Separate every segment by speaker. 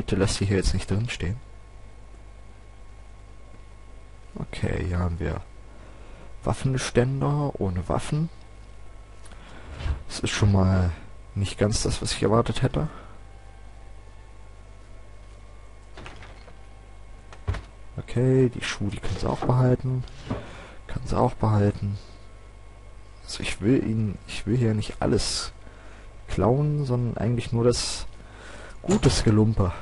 Speaker 1: Bitte lass sie hier jetzt nicht drin stehen. Okay, hier haben wir Waffenständer ohne Waffen. Das ist schon mal nicht ganz das, was ich erwartet hätte. Okay, die Schuhe, die können sie auch behalten. Kann sie auch behalten. Also ich will ihn, ich will hier nicht alles klauen, sondern eigentlich nur das gutes Gelumpe.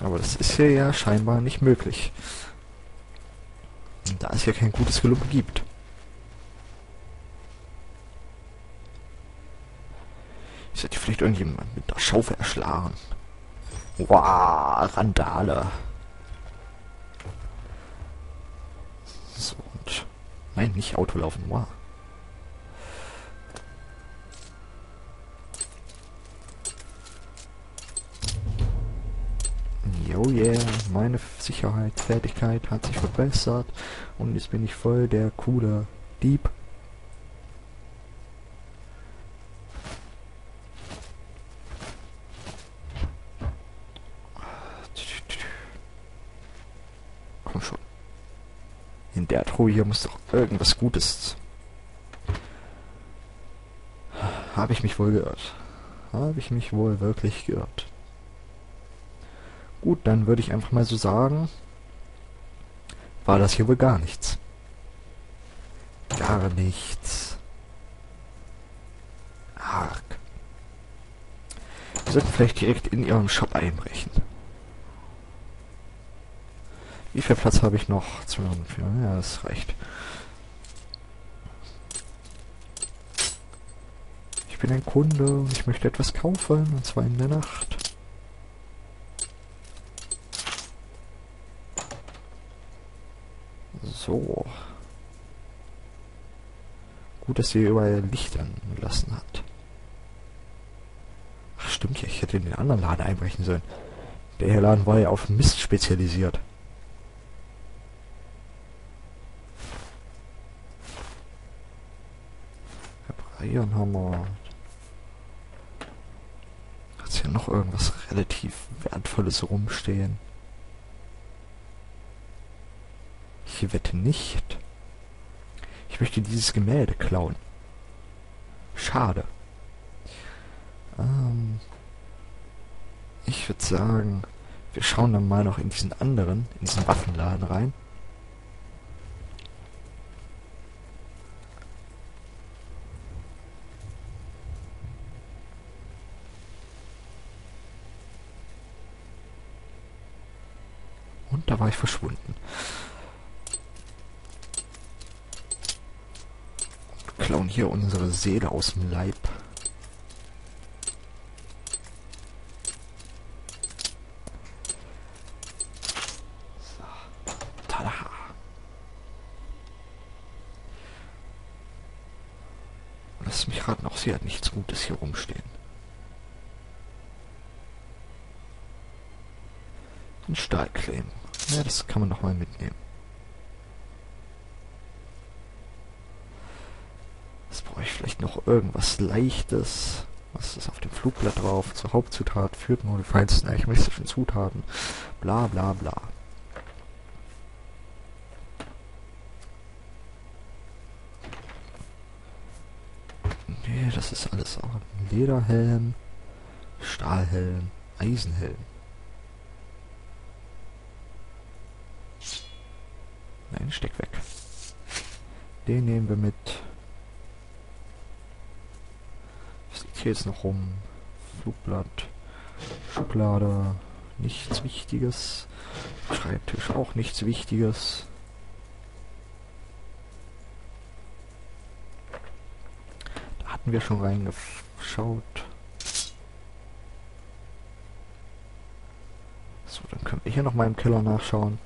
Speaker 1: Aber das ist hier ja scheinbar nicht möglich. Da es ja kein gutes Gelumpe gibt. Ich sollte vielleicht irgendjemand mit der Schaufel erschlagen. Wow, Randale. So, und... Nein, nicht Auto laufen, wow. Oh yeah, meine Sicherheitsfertigkeit hat sich verbessert und jetzt bin ich voll der coole Dieb. Komm schon. In der Truhe hier muss doch irgendwas Gutes. Habe ich mich wohl geirrt? Habe ich mich wohl wirklich geirrt? Gut, dann würde ich einfach mal so sagen, war das hier wohl gar nichts. Gar nichts. Arg. Wir sollten vielleicht direkt in ihrem Shop einbrechen. Wie viel Platz habe ich noch? 204. Ja, das reicht. Ich bin ein Kunde und ich möchte etwas kaufen, und zwar in der Nacht. So. Gut, dass sie überall Licht angelassen hat. Ach, stimmt ja, ich hätte in den anderen Laden einbrechen sollen. Der Laden war ja auf Mist spezialisiert. Reparieren Hat hier noch irgendwas relativ Wertvolles rumstehen? Ich wette nicht. Ich möchte dieses Gemälde klauen. Schade. Ähm, ich würde sagen, wir schauen dann mal noch in diesen anderen, in diesen Waffenladen rein. Und da war ich verschwunden. Klauen hier unsere Seele aus dem Leib. Tada. Lass mich raten, auch sie hat nichts Gutes hier rumstehen. Ein Stahlclaim. Ja, das kann man noch mal mitnehmen. brauche ich vielleicht irgendwas Leichtes. Was ist auf dem Flugblatt drauf? Zur Hauptzutat führt nur die feinsten alchemistischen Zutaten. Bla bla bla. Nee, das ist alles auch Lederhelm, Stahlhelm, Eisenhelm. Nein, steck weg. Den nehmen wir mit. Hier jetzt noch rum? Flugblatt, Schublade, nichts Wichtiges. Schreibtisch auch nichts Wichtiges. Da hatten wir schon reingeschaut. So, dann können wir hier noch mal im Keller nachschauen.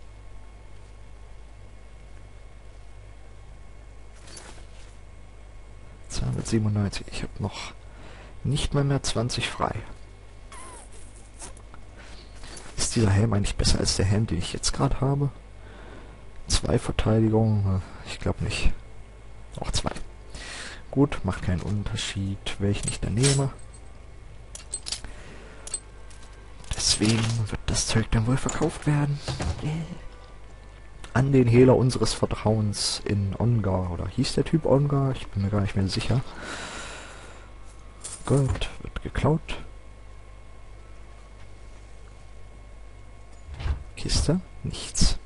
Speaker 1: Ich habe noch nicht mal mehr 20 frei. Ist dieser Helm eigentlich besser als der Helm, den ich jetzt gerade habe? Zwei Verteidigungen? Ich glaube nicht. Auch zwei. Gut, macht keinen Unterschied, welchen ich da nehme. deswegen wird das Zeug dann wohl verkauft werden. An den Hehler unseres Vertrauens in Ongar. Oder hieß der Typ Ongar? Ich bin mir gar nicht mehr sicher. Gold wird geklaut. Kiste? Nichts.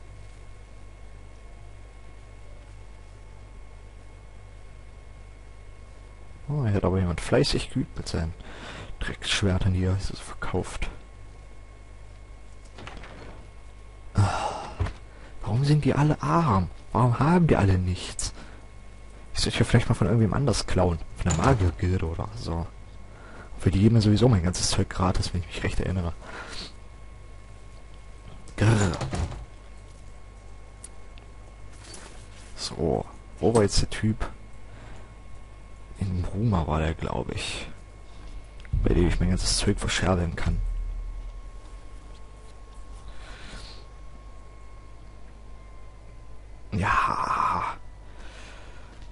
Speaker 1: Oh, hier hat aber jemand fleißig geübt mit seinen Drecksschwertern hier. Ist es verkauft. Ah, warum sind die alle arm? Warum haben die alle nichts? Ich sollte vielleicht mal von irgendwem anders klauen. Von der Magiergilde oder so. Für die geben mir sowieso mein ganzes Zeug gratis, wenn ich mich recht erinnere. Grrr. So, wo war jetzt der Typ? In Bruma war der, glaube ich. Bei dem ich mein ganzes Zeug verscherbeln kann. Ja.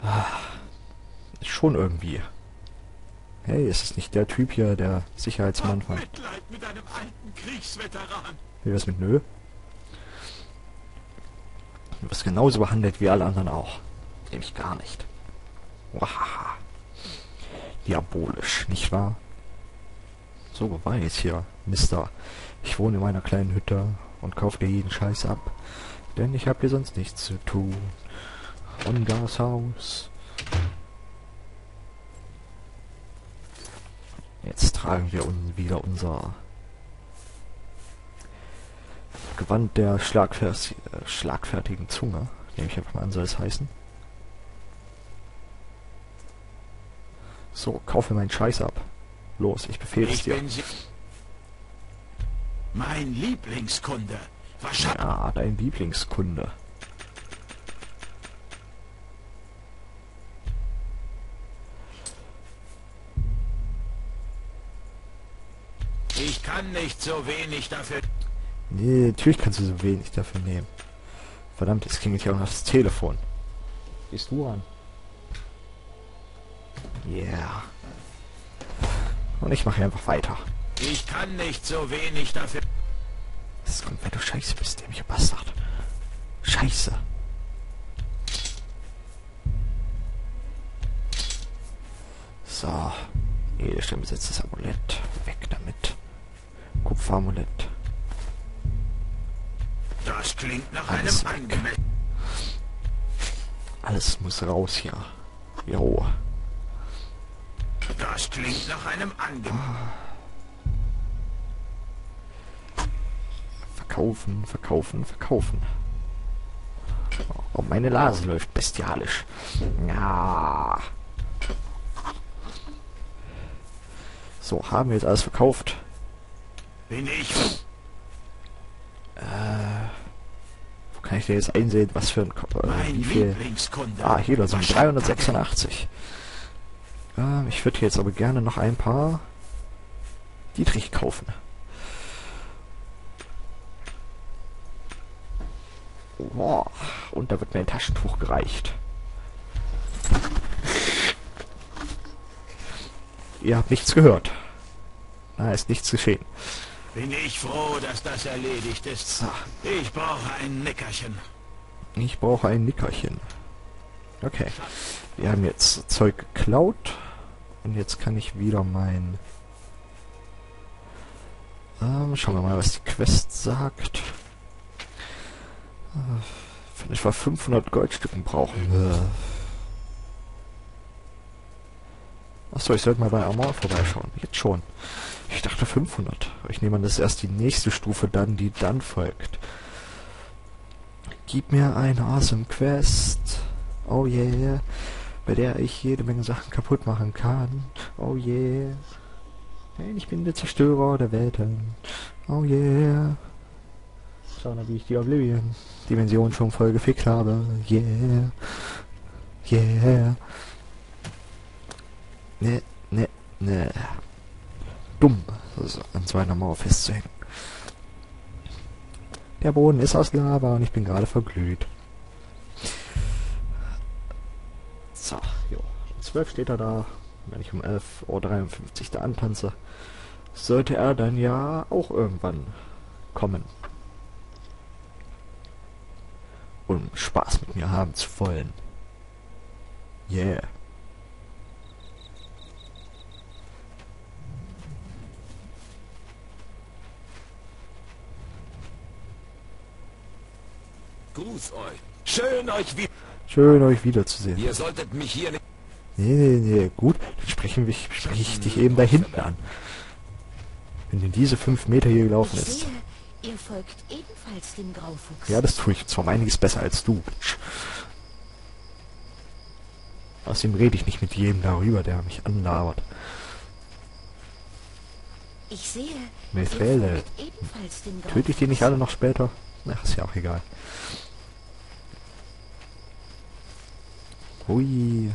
Speaker 1: Ah. Schon irgendwie. Hey, ist es nicht der Typ hier, der Sicherheitsmann von... mit einem alten Kriegsveteran. Wie was mit Nö? Du wirst genauso behandelt wie alle anderen auch. Nämlich gar nicht. Wahaha. Diabolisch, nicht wahr? So, war jetzt hier, Mister. Ich wohne in meiner kleinen Hütte und kaufe dir jeden Scheiß ab. Denn ich habe hier sonst nichts zu tun. Ongars Haus. Jetzt tragen wir un wieder unser Gewand der schlagfer schlagfertigen Zunge. Nehme ich einfach mal an, soll es heißen. So, kaufe meinen Scheiß ab. Los, ich befehle es dir.
Speaker 2: Mein Lieblingskunde.
Speaker 1: Wahrscheinlich. Ja, dein Lieblingskunde.
Speaker 2: Ich kann nicht so wenig dafür.
Speaker 1: Nee, natürlich kannst du so wenig dafür nehmen. Verdammt, es klingelt ja auch noch das Telefon. Gehst du an? Yeah. Und ich mache einfach weiter.
Speaker 2: Ich kann nicht so wenig dafür.
Speaker 1: Das kommt, wenn du scheiße bist, dämlicher Bastard. Scheiße. So. Edelstein besetztes Amulett. Weg damit. Kupferamulett.
Speaker 2: Das klingt nach Alles einem angemessen.
Speaker 1: Alles muss raus hier. Jo.
Speaker 2: Das klingt nach einem angemessen.
Speaker 1: Verkaufen, verkaufen, verkaufen. Oh, meine Nase läuft bestialisch. Ja. So, haben wir jetzt alles verkauft?
Speaker 2: Bin ich.
Speaker 1: Äh, wo kann ich denn jetzt einsehen, was für ein äh, wie viel? Ah, hier sind 386. Ähm, ich würde jetzt aber gerne noch ein paar Dietrich kaufen. Boah, und da wird mir ein Taschentuch gereicht. Ihr habt nichts gehört. Da ist nichts geschehen.
Speaker 2: Bin ich froh, dass das erledigt ist. So. Ich brauche ein Nickerchen.
Speaker 1: Ich brauche ein Nickerchen. Okay. Wir haben jetzt Zeug geklaut. Und jetzt kann ich wieder mein... Ähm, schauen wir mal, was die Quest sagt. Äh, von etwa 500 Goldstücken brauchen wir. Achso, ich sollte mal bei Amor vorbeischauen. Jetzt schon. Ich dachte 500. Ich nehme an, das ist erst die nächste Stufe dann, die dann folgt. Gib mir eine awesome Quest. Oh yeah. Bei der ich jede Menge Sachen kaputt machen kann. Oh yeah. Hey, ich bin der Zerstörer der Welten. Oh yeah. Schau mal, wie ich die Oblivion Dimension schon voll gefickt habe. Yeah. Yeah. Ne, ne, ne dumm, an so einer Mauer festzuhängen. Der Boden ist aus Lava und ich bin gerade verglüht. So, jo. Um 12 steht er da. Wenn ich um 11.53 Uhr da antanze, sollte er dann ja auch irgendwann kommen. Um Spaß mit mir haben zu wollen. Yeah.
Speaker 2: Gruß euch. Schön euch wie...
Speaker 1: Schön euch wiederzusehen.
Speaker 2: Ihr solltet mich hier nicht...
Speaker 1: Nee, nee, nee, gut. Dann sprechen wir, spreche ich dich eben da hinten an. Wenn du diese fünf Meter hier gelaufen
Speaker 3: Ich
Speaker 1: ist.
Speaker 3: sehe, ihr folgt ebenfalls dem Graufuchs.
Speaker 1: Ja, das tue ich zwar um einiges besser als du. Außerdem rede ich nicht mit jedem darüber, der mich anlabert.
Speaker 3: Ich sehe, Graufuchs.
Speaker 1: Töte ich die nicht alle noch später? Ach, ist ja auch egal. Hui.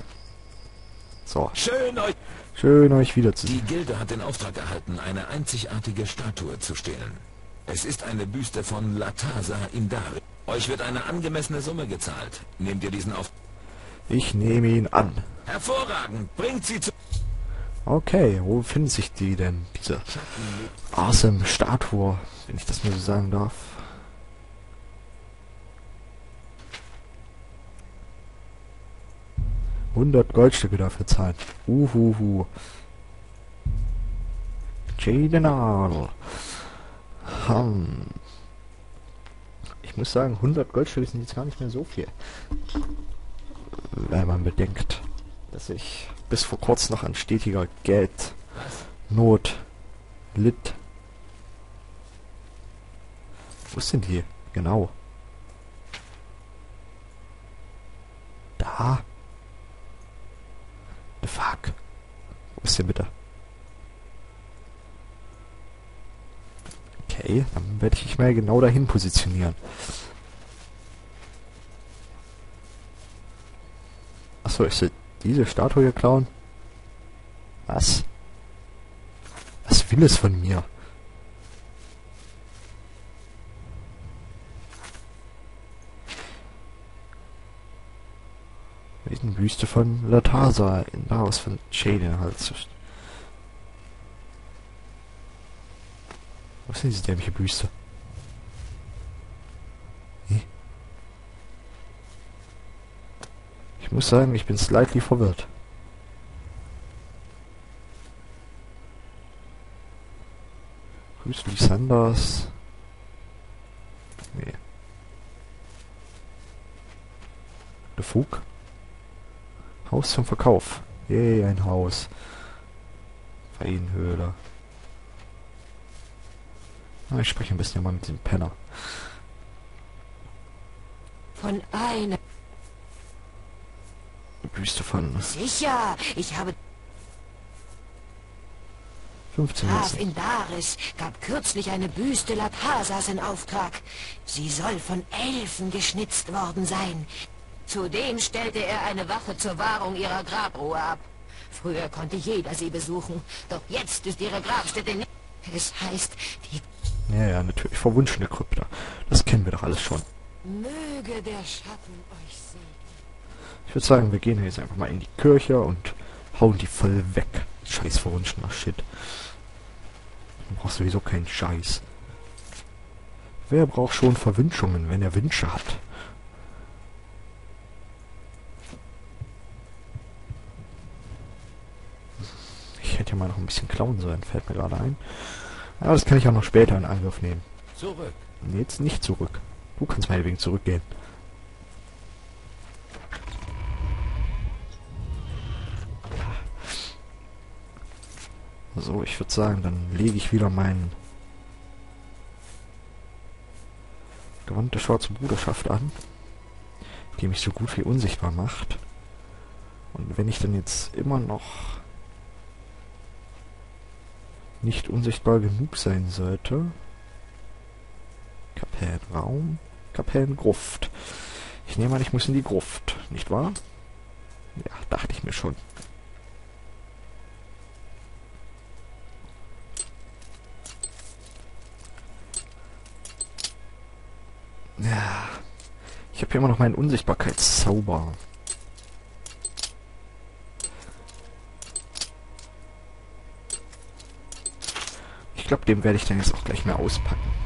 Speaker 1: So,
Speaker 2: Schön euch...
Speaker 1: schön euch wiederzusehen.
Speaker 2: Die Gilde hat den Auftrag erhalten, eine einzigartige Statue zu stehlen. Es ist eine Büste von Latasa Indari. Euch wird eine angemessene Summe gezahlt. Nehmt ihr diesen auf...
Speaker 1: Ich nehme ihn an.
Speaker 2: Hervorragend! Bringt sie zu...
Speaker 1: Okay, wo findet sich die denn, diese awesome Statue, wenn ich das mal so sagen darf? Hundert Goldstücke dafür zahlen. Uhuhu. Jadenal. Hm. Ich muss sagen, 100 Goldstücke sind jetzt gar nicht mehr so viel. Wenn man bedenkt, dass ich bis vor kurz noch an stetiger Geldnot litt. Wo denn die? Genau. Da. The fuck. Wo ist denn bitte? Okay, mal genau dahin positionieren. Achso, ich soll diese Statue hier klauen? Was? Was will es von mir? Wüste von Latasa in Laos von Jaden halt. Was ist diese dämliche Büste? Hm? Ich muss sagen, ich bin slightly verwirrt. Lee Sanders. Nee. Der Fug. Haus zum Verkauf. Yay, ein Haus. Feinhöhle. Ah, ich spreche ein bisschen mal mit dem Penner.
Speaker 3: Von einer.
Speaker 1: Büste von
Speaker 3: Sicher, ich habe
Speaker 1: 15
Speaker 3: Graf
Speaker 1: Münzen.
Speaker 3: Indaris gab kürzlich eine Büste Latasas in Auftrag. Sie soll von Elfen geschnitzt worden sein. Zudem stellte er eine Wache zur Wahrung ihrer Grabruhe ab. Früher konnte jeder sie besuchen, doch jetzt ist ihre Grabstätte nicht. Es heißt, die
Speaker 1: Ja, ja, natürlich. Verwunschene Krypta. Das kennen wir doch alles schon.
Speaker 3: möge der Schatten euch segnen.
Speaker 1: Ich würde sagen, wir gehen jetzt einfach mal in die Kirche und hauen die voll weg. Scheiß verwunschener Shit. Du brauchst sowieso keinen Scheiß. Wer braucht schon Verwünschungen, wenn er Wünsche hat? Ich hätte ja mal noch ein bisschen klauen sollen, fällt mir gerade ein. Aber das kann ich auch noch später in Angriff nehmen.
Speaker 2: Zurück.
Speaker 1: Jetzt nicht zurück. Du kannst meinetwegen zurückgehen. So, ich würde sagen, dann lege ich wieder meinen Gewand der schwarzen Bruderschaft an, die mich so gut wie unsichtbar macht. Und wenn ich dann jetzt immer noch nicht unsichtbar genug sein sollte, Kapellenraum, Kapellengruft. Ich nehme an, ich muss in die Gruft, nicht wahr? Ja, dachte ich mir schon. Ja, ich habe immer noch meinen Unsichtbarkeitszauber. glaube, dem werde ich dann jetzt auch gleich mehr auspacken.